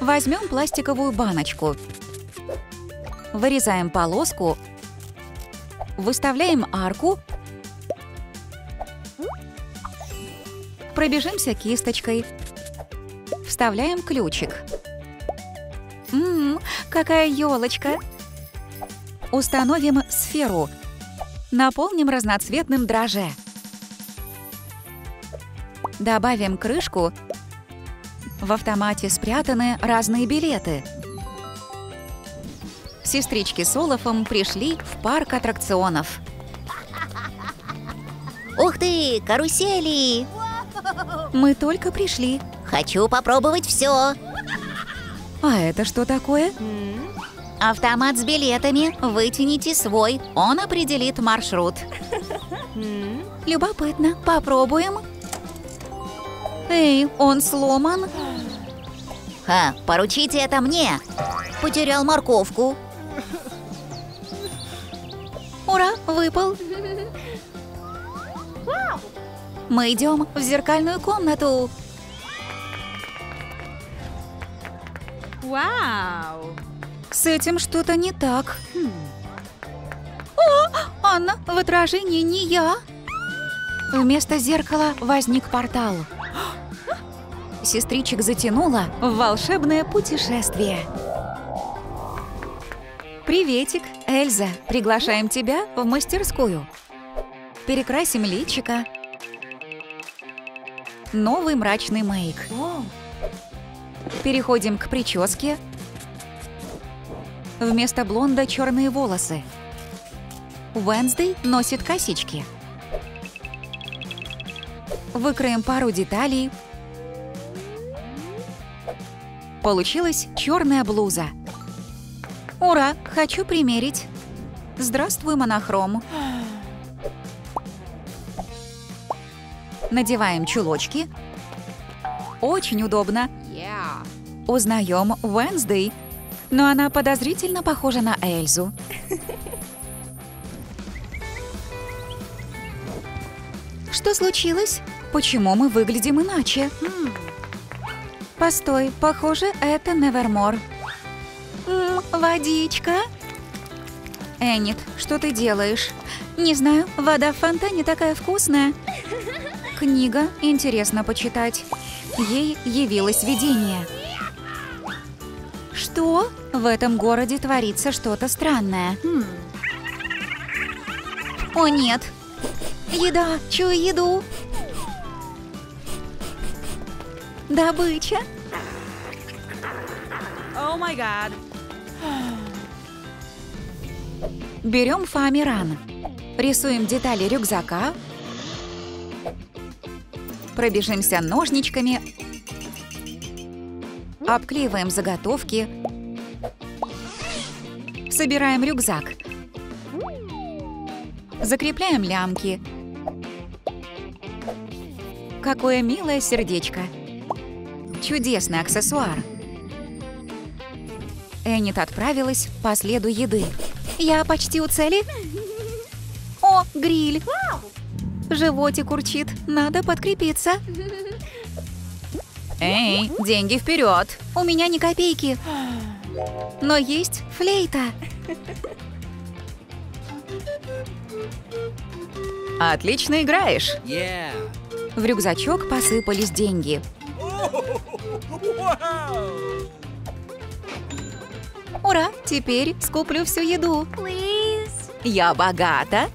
Возьмем пластиковую баночку. Вырезаем полоску. Выставляем арку. Пробежимся кисточкой. Вставляем ключик. Ммм, какая елочка! Установим сферу. Наполним разноцветным драже. Добавим крышку. В автомате спрятаны разные билеты. Сестрички с Олафом пришли в парк аттракционов. Ух ты, карусели! Мы только пришли. Хочу попробовать все. А это что такое? Автомат с билетами. Вытяните свой. Он определит маршрут. Любопытно. Попробуем. Эй, он сломан. Ха, поручите это мне. Потерял морковку. Ура, выпал. Мы идем в зеркальную комнату. Вау! С этим что-то не так. О, Анна, в отражении не я. Вместо зеркала возник портал. Сестричек затянуло в волшебное путешествие. Приветик, Эльза. Приглашаем тебя в мастерскую. Перекрасим личика. Новый мрачный мейк. Переходим к прическе. Вместо блонда черные волосы. Уэнсдей носит косички. Выкроем пару деталей. Получилась черная блуза. Ура, хочу примерить. Здравствуй, монохром. Надеваем чулочки. Очень удобно. Yeah. Узнаем Уэнсдей, но она подозрительно похожа на Эльзу. Что случилось? Почему мы выглядим иначе? Постой, похоже, это Невермор. М, водичка. Эннет, что ты делаешь? Не знаю, вода в фонтане такая вкусная. Книга, интересно почитать. Ей явилось видение. Что? В этом городе творится что-то странное. О нет! Еда! Чую еду! Добыча! Oh my god. Берем фоамиран. Рисуем детали рюкзака. Пробежимся ножничками. Обклеиваем заготовки. Собираем рюкзак. Закрепляем лямки. Какое милое сердечко. Чудесный аксессуар. Эннет отправилась по следу еды. Я почти у цели. О, гриль. Животик урчит. Надо подкрепиться. Эй, деньги вперед! У меня ни копейки. Но есть флейта. Отлично играешь. Yeah. В рюкзачок посыпались деньги. Ура! Теперь скуплю всю еду. Please. Я богата.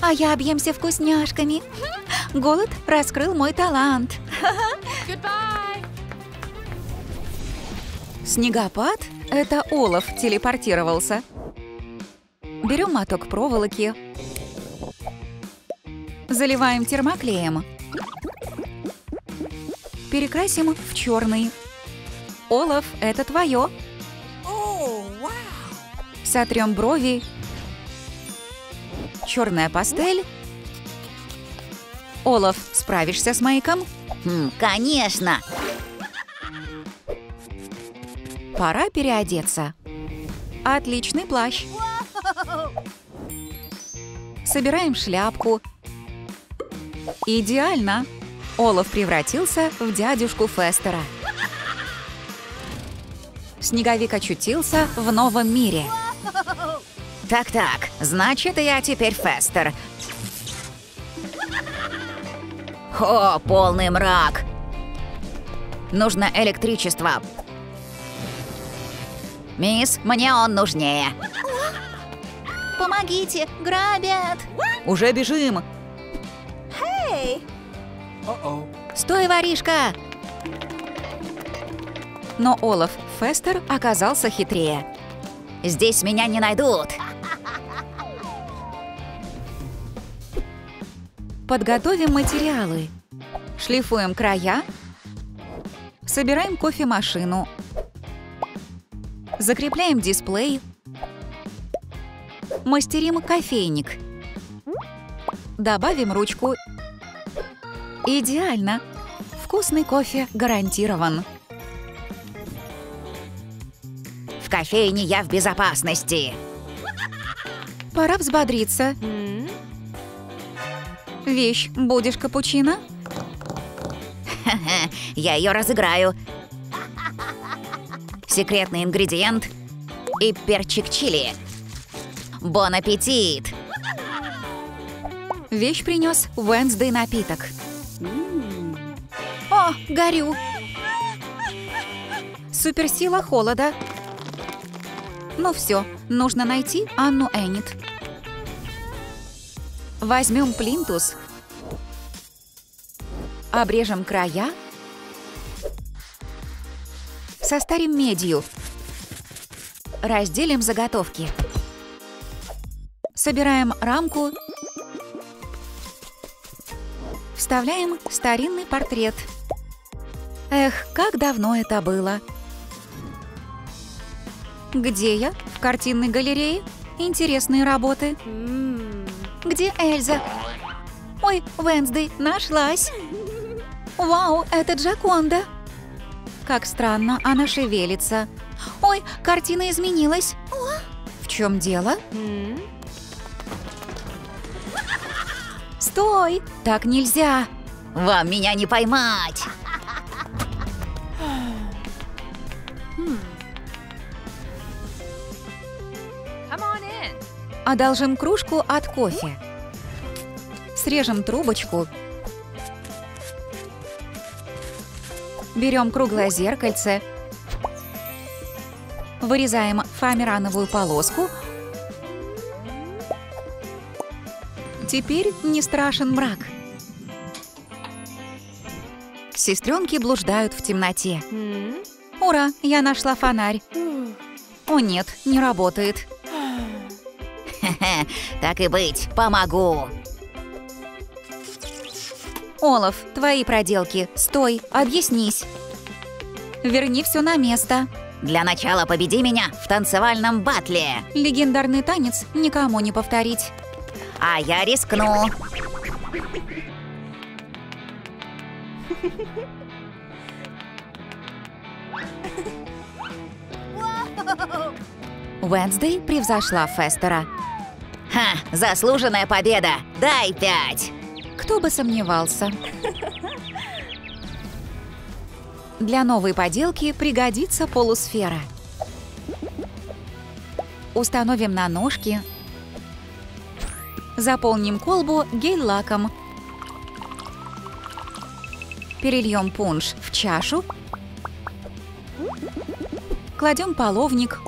А я объемся вкусняшками. Голод раскрыл мой талант. Goodbye. Снегопад? Это Олаф телепортировался. Берем моток проволоки. Заливаем термоклеем. Перекрасим в черный. Олаф, это твое. Сотрем брови. Черная пастель. Олаф, справишься с мейком? М, конечно. Пора переодеться. Отличный плащ. Собираем шляпку. Идеально. Олаф превратился в дядюшку Фестера. Снеговик очутился в новом мире. Так-так, значит, я теперь Фестер. О, полный мрак. Нужно электричество. Мисс, мне он нужнее. Помогите, грабят. Уже бежим. Стой, воришка. Но Олаф Фестер оказался хитрее. Здесь меня не найдут. Подготовим материалы. Шлифуем края. Собираем кофемашину. Закрепляем дисплей. Мастерим кофейник. Добавим ручку. Идеально. Вкусный кофе гарантирован. В кофейне я в безопасности. Пора взбодриться. Вещь, будешь капучино? Я ее разыграю. Секретный ингредиент и перчик чили. Бон аппетит! Вещь принес Уэнсдей напиток. О, горю! Суперсила холода. Ну все, нужно найти Анну Эннет. Возьмем плинтус. Обрежем края. Состарим медью. Разделим заготовки. Собираем рамку. Вставляем старинный портрет. Эх, как давно это было. Где я? В картинной галерее? Интересные работы. Где Эльза? Ой, Венсдей, нашлась. Вау, это Джаконда. Как странно, она шевелится. Ой, картина изменилась. В чем дело? Стой! Так нельзя. Вам меня не поймать! Come on in. Одолжим кружку от кофе. Срежем трубочку. Берем круглое зеркальце. Вырезаем фоамирановую полоску. Теперь не страшен мрак. Сестренки блуждают в темноте. Ура, я нашла фонарь. О нет, не работает. Так и быть, помогу. Олаф, твои проделки. Стой, объяснись. Верни все на место. Для начала победи меня в танцевальном батле. Легендарный танец никому не повторить. А я рискну. Уэнсдей превзошла Фестера. Ха, заслуженная победа. Дай пять. Кто бы сомневался. Для новой поделки пригодится полусфера. Установим на ножки. Заполним колбу гель-лаком. Перельем пунш в чашу. Кладем половник.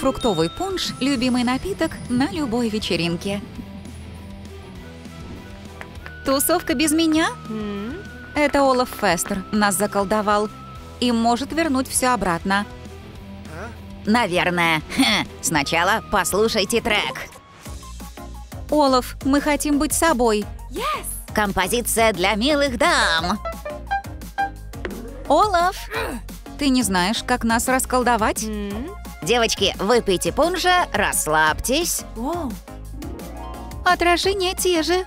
Фруктовый пунш – любимый напиток на любой вечеринке. Тусовка без меня? Это Олаф Фестер нас заколдовал и может вернуть все обратно. Наверное. Хе, Сначала послушайте трек. Олаф, мы хотим быть собой. Композиция для милых дам. Олаф, ты не знаешь, как нас расколдовать? Девочки, выпейте пунша, расслабьтесь. Отражения те же.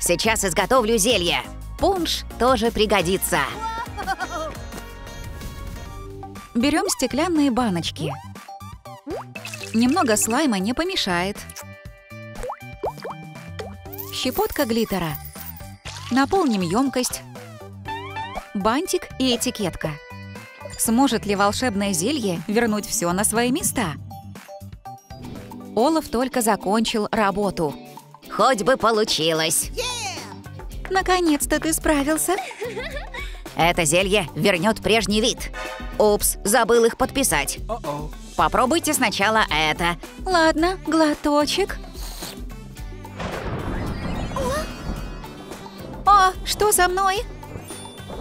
Сейчас изготовлю зелье. Пунш тоже пригодится. Берем стеклянные баночки. Немного слайма не помешает. Щепотка глиттера. Наполним емкость. бантик и этикетка. Сможет ли волшебное зелье вернуть все на свои места? Олаф только закончил работу. Хоть бы получилось. Наконец-то ты справился. Это зелье вернет прежний вид. Упс, забыл их подписать. Попробуйте сначала это. Ладно, глоточек. О, что со мной?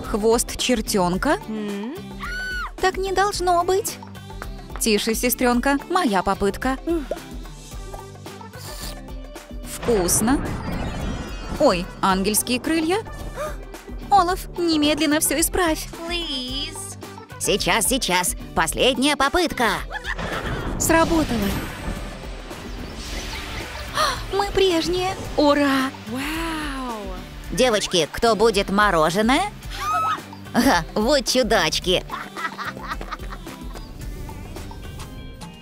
Хвост чертенка? Так не должно быть. Тише, сестренка, моя попытка. Вкусно. Ой, ангельские крылья? Олаф, немедленно все исправь. Please. Сейчас, сейчас. Последняя попытка. Сработало. Мы прежние. Ура! Wow. Девочки, кто будет мороженое? Ага, вот чудачки.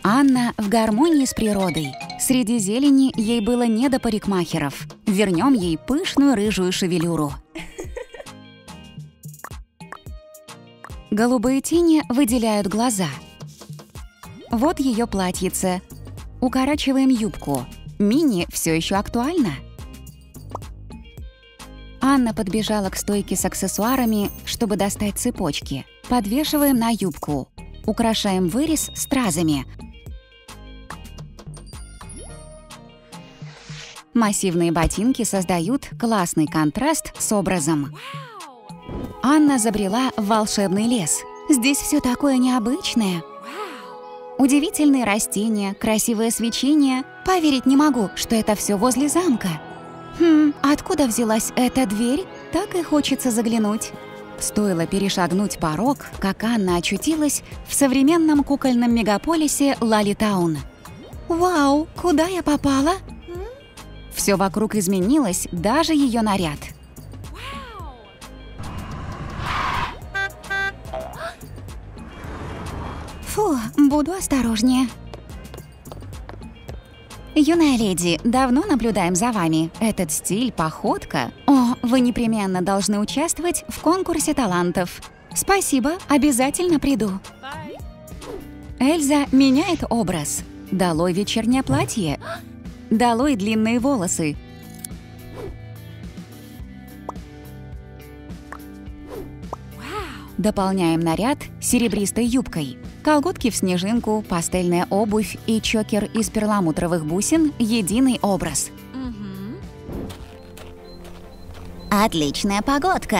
Анна в гармонии с природой. Среди зелени ей было не до парикмахеров. Вернем ей пышную рыжую шевелюру. Голубые тени выделяют глаза. Вот ее платьице. Укорачиваем юбку. Мини все еще актуально. Анна подбежала к стойке с аксессуарами, чтобы достать цепочки. Подвешиваем на юбку. Украшаем вырез стразами. Массивные ботинки создают классный контраст с образом. Анна забрела в волшебный лес. Здесь все такое необычное. Удивительные растения, красивое свечение. Поверить не могу, что это все возле замка. Хм, откуда взялась эта дверь? Так и хочется заглянуть. Стоило перешагнуть порог, как Анна очутилась в современном кукольном мегаполисе Лалитаун. Вау, куда я попала? Все вокруг изменилось, даже ее наряд. Буду осторожнее. Юная леди, давно наблюдаем за вами. Этот стиль, походка. О, вы непременно должны участвовать в конкурсе талантов. Спасибо, обязательно приду. Эльза меняет образ. Долой вечернее платье. Долой длинные волосы. Дополняем наряд серебристой юбкой. Колготки в снежинку, пастельная обувь и чокер из перламутровых бусин – единый образ. Отличная погодка.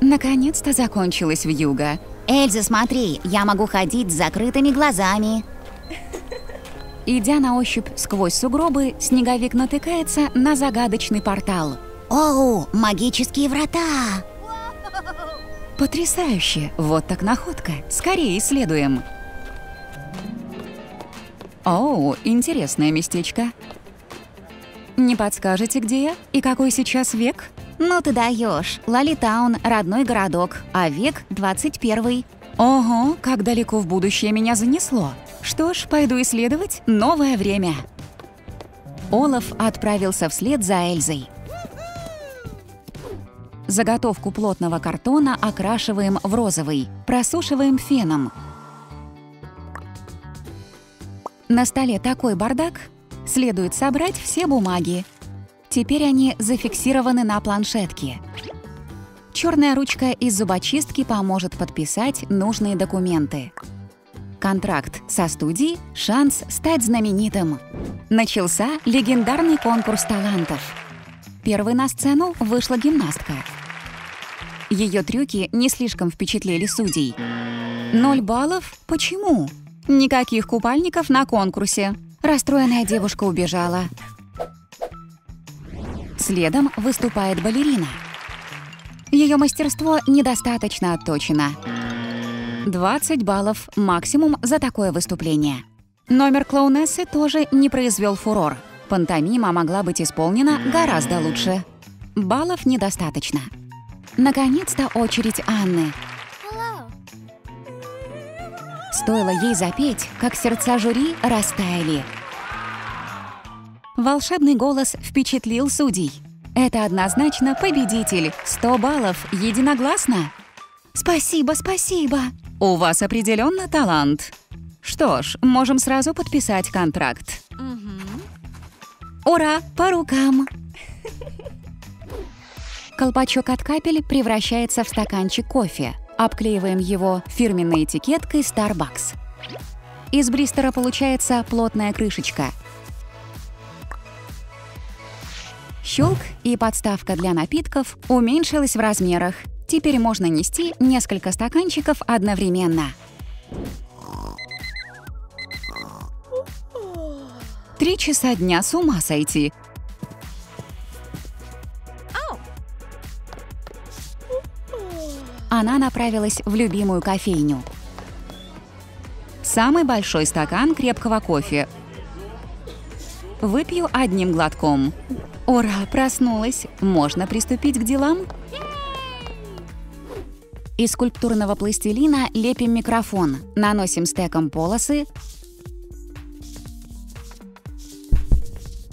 Наконец-то закончилась вьюга. Эльза, смотри, я могу ходить с закрытыми глазами. Идя на ощупь сквозь сугробы, снеговик натыкается на загадочный портал. Оу, магические врата. Потрясающе! Вот так находка. Скорее исследуем. Оу, интересное местечко. Не подскажете, где я? И какой сейчас век? Ну ты даешь. Лалитаун, родной городок, а век 21 Ого, как далеко в будущее меня занесло. Что ж, пойду исследовать новое время. Олаф отправился вслед за Эльзой. Заготовку плотного картона окрашиваем в розовый, просушиваем феном. На столе такой бардак. Следует собрать все бумаги. Теперь они зафиксированы на планшетке. Черная ручка из зубочистки поможет подписать нужные документы. Контракт со студией – шанс стать знаменитым. Начался легендарный конкурс талантов. Первой на сцену вышла гимнастка. Ее трюки не слишком впечатлили судей. Ноль баллов? Почему? Никаких купальников на конкурсе. Расстроенная девушка убежала. Следом выступает балерина. Ее мастерство недостаточно отточено. 20 баллов максимум за такое выступление. Номер клоунессы тоже не произвел фурор. Пантомима могла быть исполнена гораздо лучше. Баллов недостаточно. Наконец-то очередь Анны. Стоило ей запеть, как сердца жюри растаяли. Волшебный голос впечатлил судей. Это однозначно победитель. 100 баллов единогласно. Спасибо, спасибо. У вас определенно талант. Что ж, можем сразу подписать контракт. Ура, по рукам. Колпачок от капель превращается в стаканчик кофе. Обклеиваем его фирменной этикеткой Starbucks. Из блистера получается плотная крышечка. Щелк и подставка для напитков уменьшилась в размерах. Теперь можно нести несколько стаканчиков одновременно. Три часа дня с ума сойти. Она направилась в любимую кофейню. Самый большой стакан крепкого кофе. Выпью одним глотком. Ура, проснулась. Можно приступить к делам? Из скульптурного пластилина лепим микрофон, наносим стеком полосы.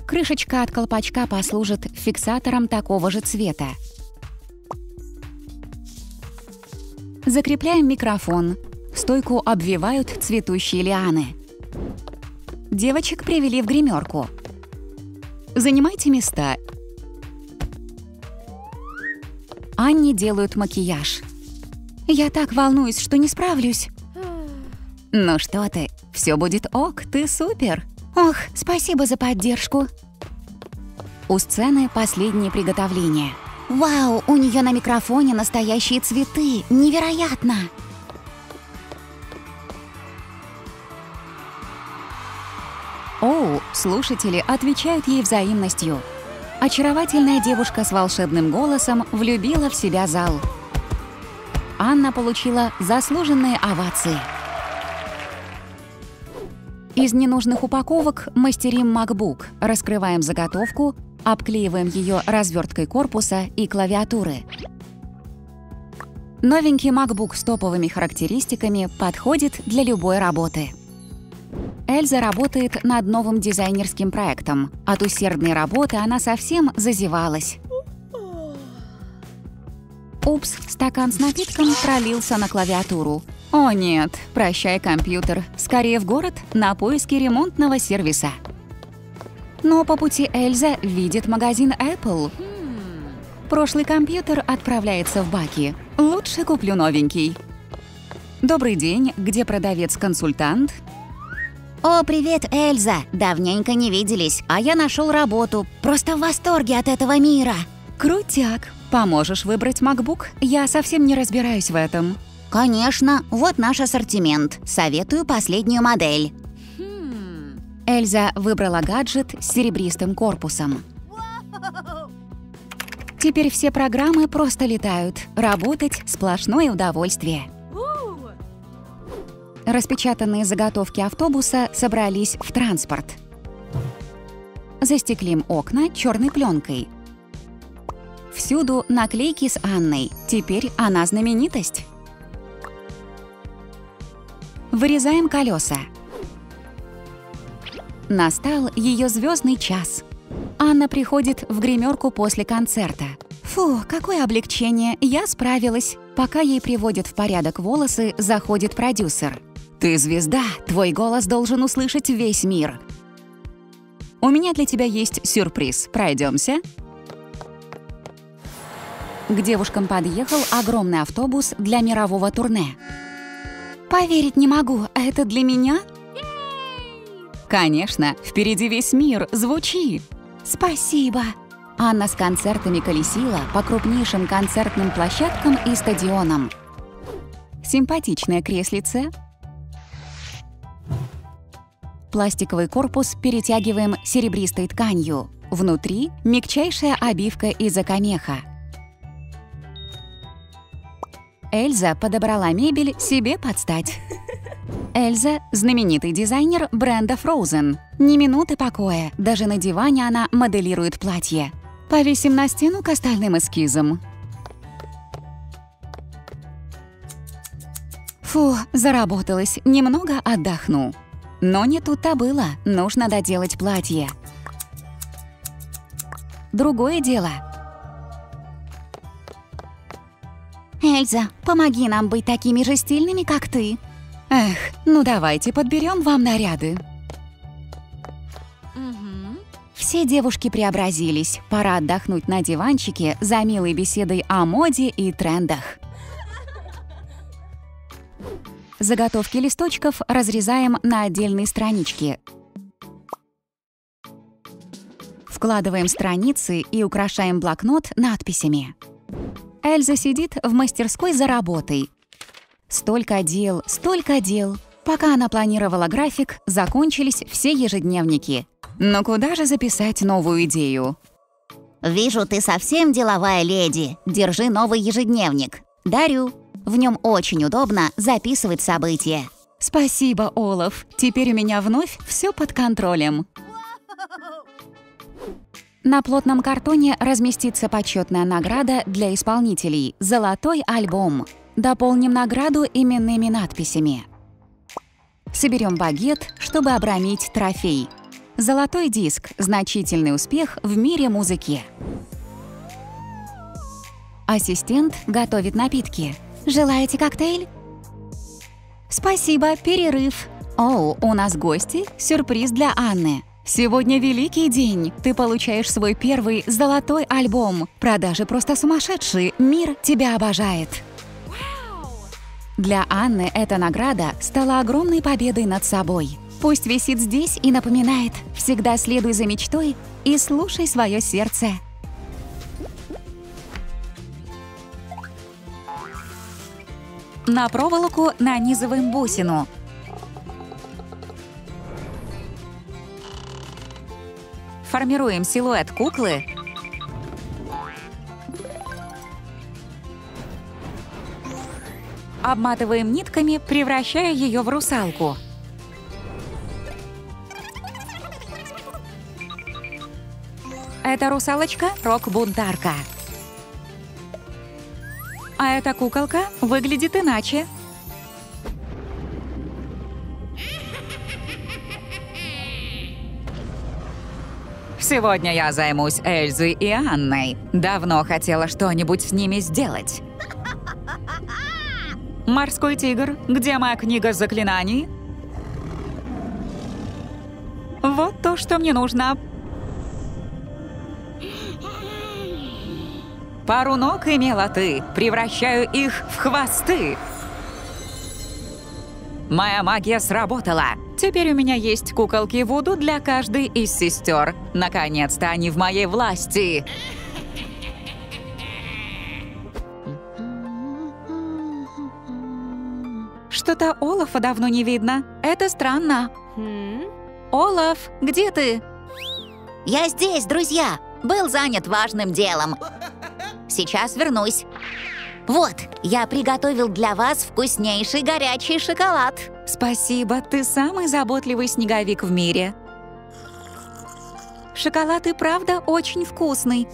Крышечка от колпачка послужит фиксатором такого же цвета. Закрепляем микрофон. Стойку обвивают цветущие лианы. Девочек привели в гримерку. Занимайте места. Анне делают макияж. Я так волнуюсь, что не справлюсь. Ну что ты, все будет ок, ты супер. Ох, спасибо за поддержку. У сцены последние приготовления. Вау, у нее на микрофоне настоящие цветы. Невероятно. Оу, слушатели отвечают ей взаимностью. Очаровательная девушка с волшебным голосом влюбила в себя зал. Анна получила заслуженные овации. Из ненужных упаковок мастерим MacBook, раскрываем заготовку, обклеиваем ее разверткой корпуса и клавиатуры. Новенький MacBook с топовыми характеристиками подходит для любой работы. Эльза работает над новым дизайнерским проектом. От усердной работы она совсем зазевалась. Упс, стакан с напитком пролился на клавиатуру. О нет, прощай, компьютер. Скорее в город на поиски ремонтного сервиса. Но по пути Эльза видит магазин Apple. Прошлый компьютер отправляется в баки. Лучше куплю новенький. Добрый день, где продавец-консультант? О, привет, Эльза. Давненько не виделись, а я нашел работу. Просто в восторге от этого мира. Крутяк. Поможешь выбрать MacBook? Я совсем не разбираюсь в этом. Конечно, вот наш ассортимент. Советую последнюю модель. Эльза выбрала гаджет с серебристым корпусом. Теперь все программы просто летают. Работать — сплошное удовольствие. Распечатанные заготовки автобуса собрались в транспорт. Застеклим окна черной пленкой. Всюду наклейки с Анной. Теперь она знаменитость. Вырезаем колеса. Настал ее звездный час. Анна приходит в гримерку после концерта. Фу, какое облегчение, я справилась. Пока ей приводят в порядок волосы, заходит продюсер. «Ты звезда, твой голос должен услышать весь мир». «У меня для тебя есть сюрприз. Пройдемся?» К девушкам подъехал огромный автобус для мирового турне. Поверить не могу, а это для меня? Конечно, впереди весь мир, звучи! Спасибо. Анна с концертами колесила по крупнейшим концертным площадкам и стадионам. Симпатичное креслице. Пластиковый корпус перетягиваем серебристой тканью. Внутри — мягчайшая обивка из окамеха. Эльза подобрала мебель себе под стать. Эльза — знаменитый дизайнер бренда Frozen. Ни минуты покоя, даже на диване она моделирует платье. Повесим на стену к остальным эскизам. Фу, заработалась, немного отдохну. Но не тут-то было, нужно доделать платье. Другое дело. Эльза, помоги нам быть такими же стильными, как ты. Эх, ну давайте подберем вам наряды. Все девушки преобразились. Пора отдохнуть на диванчике за милой беседой о моде и трендах. Заготовки листочков разрезаем на отдельные странички. Вкладываем страницы и украшаем блокнот надписями. Эльза сидит в мастерской за работой. Столько дел, столько дел. Пока она планировала график, закончились все ежедневники. Но куда же записать новую идею? Вижу, ты совсем деловая леди. Держи новый ежедневник. Дарю. В нем очень удобно записывать события. Спасибо, Олаф. Теперь у меня вновь все под контролем. На плотном картоне разместится почетная награда для исполнителей «Золотой альбом». Дополним награду именными надписями. Соберем багет, чтобы обрамить трофей. Золотой диск – значительный успех в мире музыки. Ассистент готовит напитки. Желаете коктейль? Спасибо, перерыв. О, у нас гости. Сюрприз для Анны. Сегодня великий день. Ты получаешь свой первый золотой альбом. Продажи просто сумасшедшие. Мир тебя обожает. Для Анны эта награда стала огромной победой над собой. Пусть висит здесь и напоминает «Всегда следуй за мечтой и слушай свое сердце». На проволоку нанизываем бусину. Формируем силуэт куклы. Обматываем нитками, превращая ее в русалку. Эта русалочка — рок-бунтарка. А эта куколка выглядит иначе. Сегодня я займусь Эльзой и Анной. Давно хотела что-нибудь с ними сделать. Морской тигр, где моя книга заклинаний? Вот то, что мне нужно. Пару ног имела ты, превращаю их в хвосты. Моя магия сработала. Теперь у меня есть куколки Вуду для каждой из сестер. Наконец-то они в моей власти. Что-то Олафа давно не видно. Это странно. Олаф, где ты? Я здесь, друзья. Был занят важным делом. Сейчас вернусь. Вот, я приготовил для вас вкуснейший горячий шоколад. Спасибо, ты самый заботливый снеговик в мире. Шоколад и правда очень вкусный.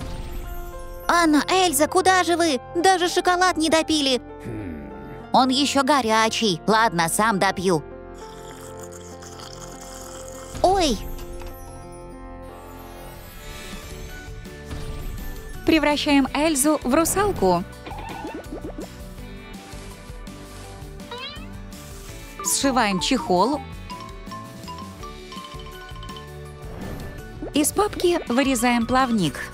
Анна, Эльза, куда же вы? Даже шоколад не допили. Он еще горячий. Ладно, сам допью. Ой, Превращаем Эльзу в русалку. Сшиваем чехол. Из папки вырезаем плавник.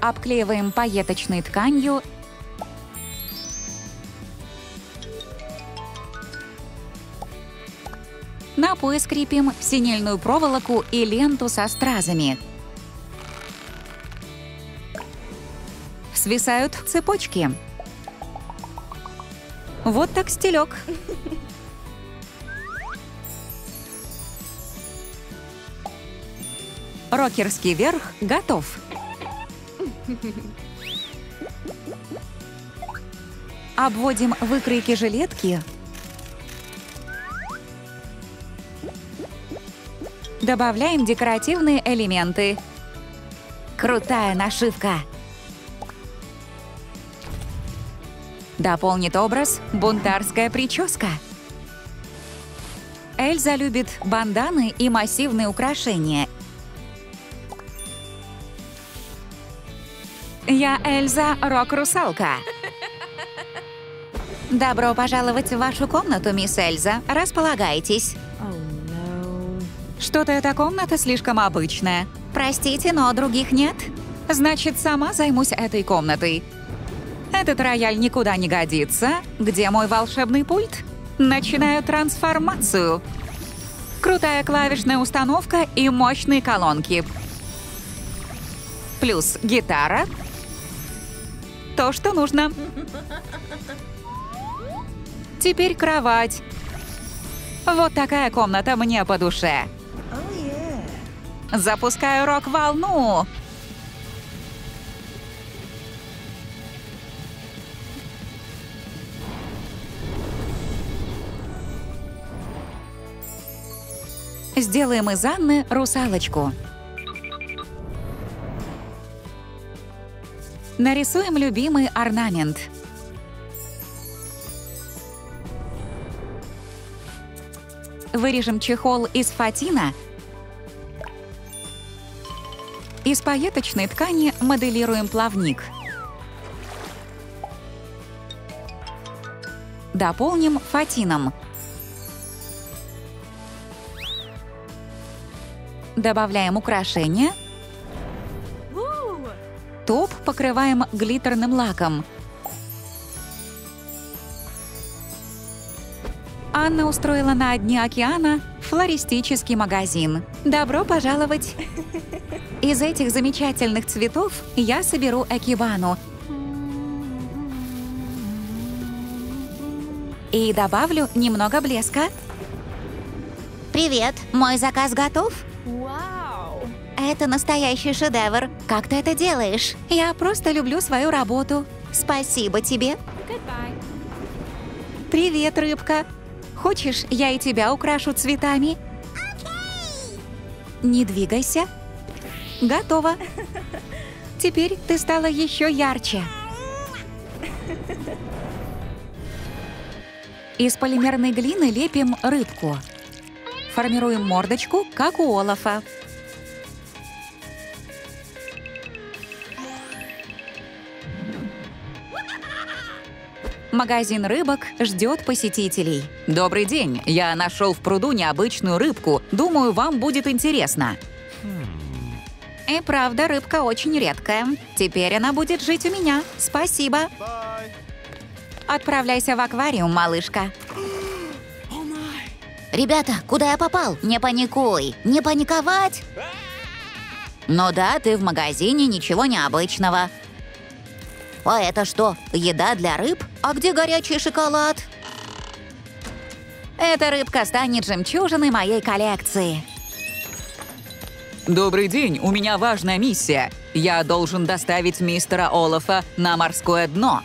Обклеиваем пайеточной тканью. На пояс крепим синельную проволоку и ленту со стразами. Свисают цепочки. Вот так стелек. Рокерский верх готов. Обводим выкройки жилетки. Добавляем декоративные элементы. Крутая нашивка. Дополнит образ бунтарская прическа. Эльза любит банданы и массивные украшения. я Эльза, рок-русалка. Добро пожаловать в вашу комнату, мисс Эльза. Располагайтесь. Что-то эта комната слишком обычная. Простите, но других нет. Значит, сама займусь этой комнатой. Этот рояль никуда не годится. Где мой волшебный пульт? Начинаю трансформацию. Крутая клавишная установка и мощные колонки. Плюс гитара. То, что нужно. Теперь кровать. Вот такая комната мне по душе. Запускаю рок-волну. Сделаем из Анны русалочку. Нарисуем любимый орнамент. Вырежем чехол из фатина. Из пайеточной ткани моделируем плавник. Дополним фатином. Добавляем украшения. Топ покрываем глиттерным лаком. Анна устроила на дне океана флористический магазин. Добро пожаловать! Из этих замечательных цветов я соберу экибану. И добавлю немного блеска. Привет, мой заказ готов? Это настоящий шедевр. Как ты это делаешь? Я просто люблю свою работу. Спасибо тебе. Goodbye. Привет, рыбка. Хочешь, я и тебя украшу цветами? Не двигайся. Готово. Теперь ты стала еще ярче. Из полимерной глины лепим рыбку. Формируем мордочку, как у Олафа. Магазин рыбок ждет посетителей. Добрый день, я нашел в пруду необычную рыбку. Думаю, вам будет интересно. И правда, рыбка очень редкая. Теперь она будет жить у меня. Спасибо. Отправляйся в аквариум, малышка. Ребята, куда я попал? Не паникуй. Не паниковать. Ну да, ты в магазине, ничего необычного. А это что, еда для рыб? А где горячий шоколад? Эта рыбка станет жемчужиной моей коллекции. Добрый день, у меня важная миссия. Я должен доставить мистера Олафа на морское дно.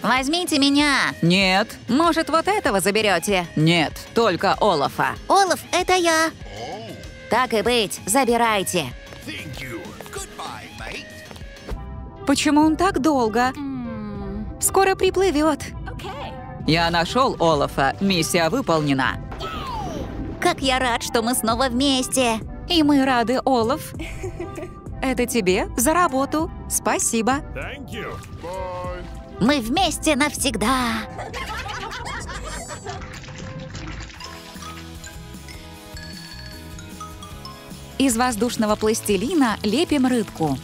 Возьмите меня. Нет, Может, вот этого заберете? нет, только Олафа. Олаф, это я. Так и быть, забирайте. Почему он так долго? Скоро приплывет. Я нашел Олафа, миссия выполнена. Как я рад, что мы снова вместе. И мы рады, Олаф. Это тебе за работу. Спасибо. Thank you. Bye. Мы вместе навсегда. Из воздушного пластилина лепим рыбку.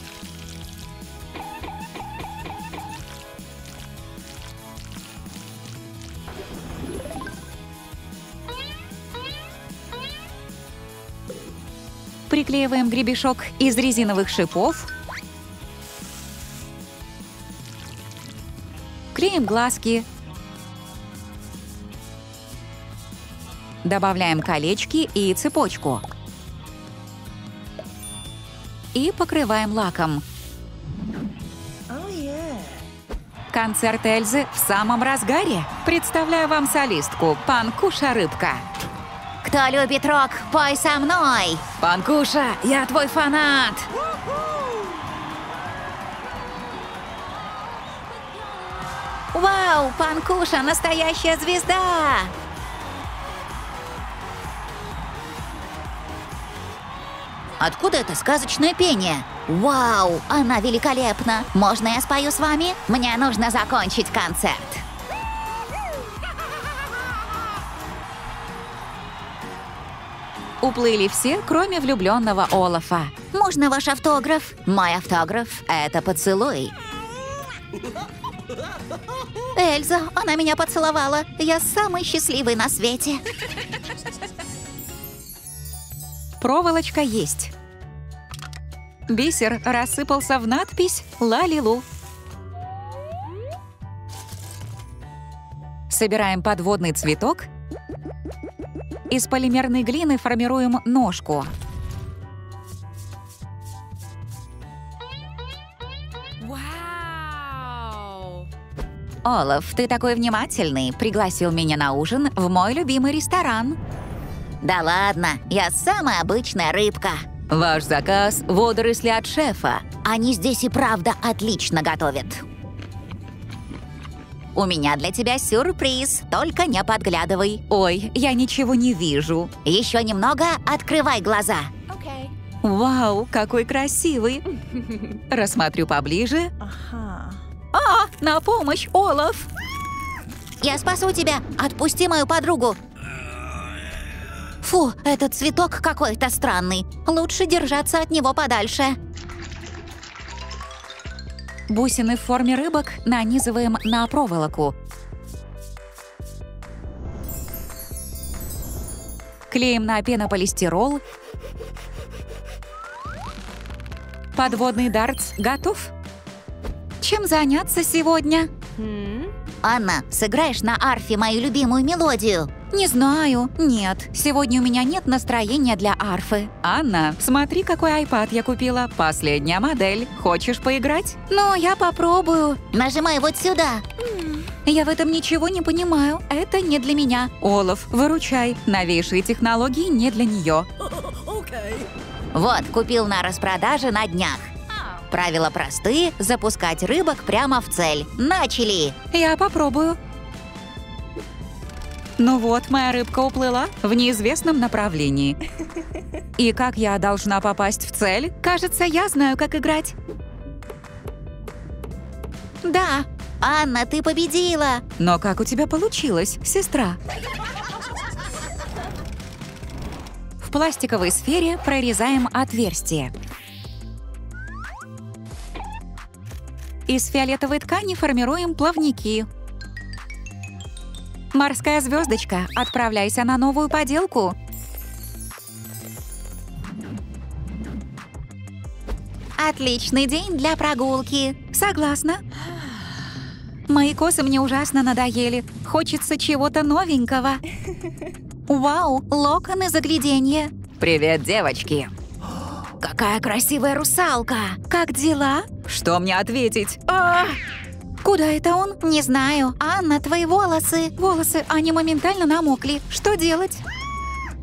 Приклеиваем гребешок из резиновых шипов. Клеим глазки. Добавляем колечки и цепочку. И покрываем лаком. Концерт Эльзы в самом разгаре. Представляю вам солистку, Панкуша Рыбка. Кто любит рок, пой со мной. Панкуша, я твой фанат! Вау, Панкуша, настоящая звезда. Откуда это сказочное пение? Вау, она великолепна. Можно я спою с вами? Мне нужно закончить концерт. Уплыли все, кроме влюбленного Олафа. Можно ваш автограф? Мой автограф — это поцелуй. Эльза, она меня поцеловала. Я самый счастливый на свете. Проволочка есть. Бисер рассыпался в надпись «Лалилу». Собираем подводный цветок. Из полимерной глины формируем ножку. Олаф, ты такой внимательный, пригласил меня на ужин в мой любимый ресторан. Да ладно, я самая обычная рыбка. Ваш заказ — водоросли от шефа. Они здесь и правда отлично готовят. У меня для тебя сюрприз, только не подглядывай. Ой, я ничего не вижу. Еще немного, открывай глаза. Okay. Вау, какой красивый. Рассмотрю поближе. А, на помощь, Олаф! Я спасу тебя, отпусти мою подругу. Фу, этот цветок какой-то странный. Лучше держаться от него подальше. Бусины в форме рыбок нанизываем на проволоку. Клеим на пенополистирол. Подводный дартс готов. Чем заняться сегодня? Анна, сыграешь на арфе мою любимую мелодию? Не знаю. Нет, сегодня у меня нет настроения для арфы. Анна, смотри, какой iPad я купила. Последняя модель. Хочешь поиграть? Ну, я попробую. Нажимай вот сюда. Я в этом ничего не понимаю. Это не для меня. Олаф, выручай. Новейшие технологии не для нее. Вот, купил на распродаже на днях. Правила простые, запускать рыбок прямо в цель. Начали! Я попробую. Ну вот, моя рыбка уплыла в неизвестном направлении. И как я должна попасть в цель? Кажется, я знаю, как играть. Да, Анна, ты победила! но как у тебя получилось, сестра? В пластиковой сфере прорезаем отверстие. Из фиолетовой ткани формируем плавники. Морская звездочка, отправляйся на новую поделку. Отличный день для прогулки. Согласна. Мои косы мне ужасно надоели. Хочется чего-то новенького. Вау, локоны загляденье. Привет, девочки. Какая красивая русалка. Как дела? Что мне ответить? А! Куда это он? Не знаю. Анна, твои волосы. Волосы, они моментально намокли. Что делать?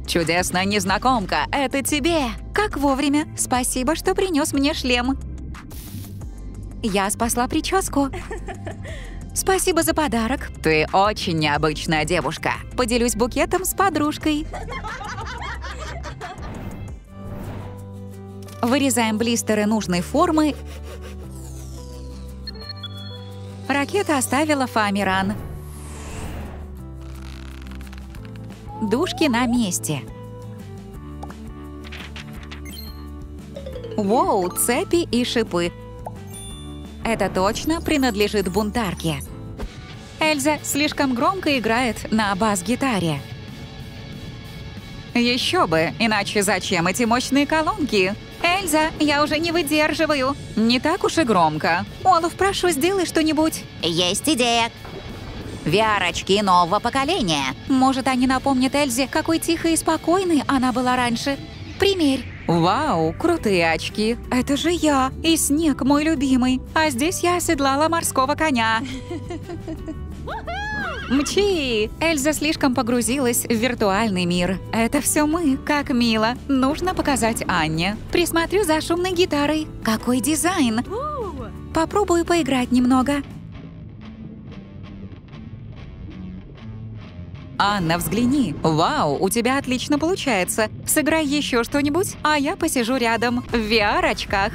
Чудесная незнакомка, это тебе. Как вовремя. Спасибо, что принес мне шлем. Я спасла прическу. Спасибо за подарок. Ты очень необычная девушка. Поделюсь букетом с подружкой. Вырезаем блистеры нужной формы. Ракета оставила Фамиран. Дужки на месте. Воу, цепи и шипы. Это точно принадлежит бунтарке. Эльза слишком громко играет на бас-гитаре. Еще бы, иначе зачем эти мощные колонки? Эльза, я уже не выдерживаю. Не так уж и громко. Олаф, прошу, сделай что-нибудь. Есть идея. VR-очки нового поколения. Может, они напомнят Эльзе, какой тихой и спокойной она была раньше. Примерь. Вау, крутые очки. Это же я. И снег мой любимый. А здесь я оседлала морского коня. Мчи! Эльза слишком погрузилась в виртуальный мир. Это все мы, как мило. Нужно показать Анне. Присмотрю за шумной гитарой. Какой дизайн! Попробую поиграть немного. Анна, взгляни. Вау, у тебя отлично получается. Сыграй еще что-нибудь, а я посижу рядом в VR-очках.